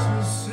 Christmas.